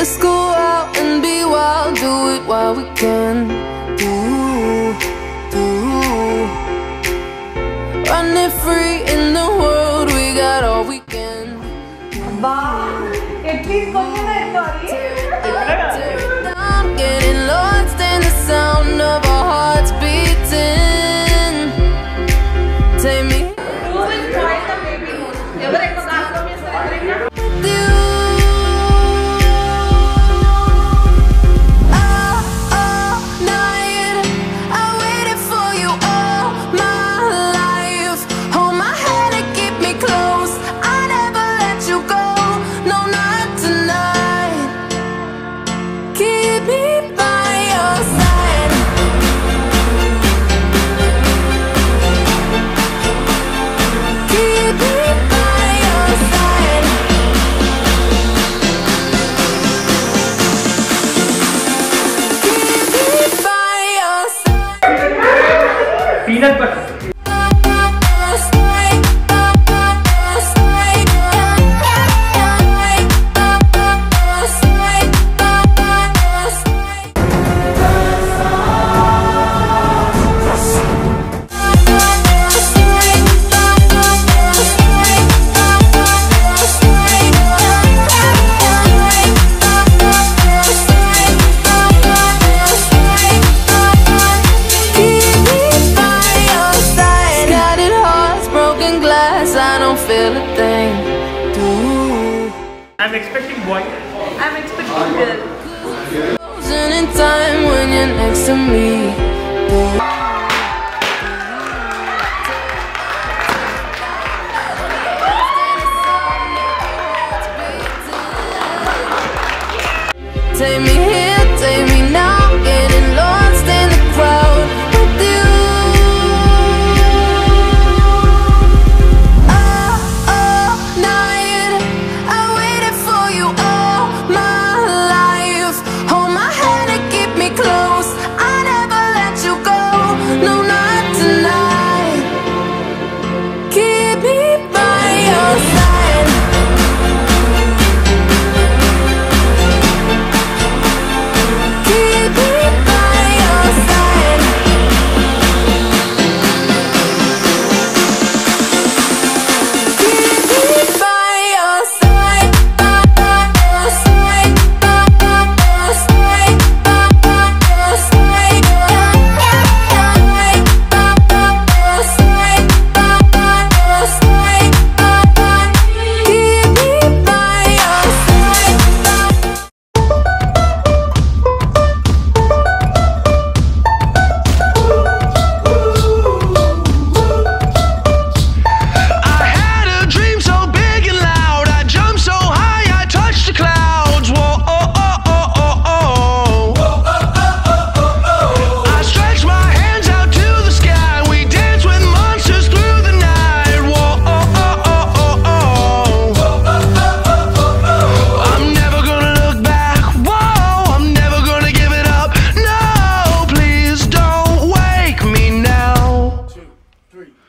Let's go out and be wild, do it while we can. Do, Run it free in the world, we got all we can. Wow, at least come on, sorry Getting vida I'm expecting boy. I'm expecting girl. Frozen in time when you're next to me. Take me here. three.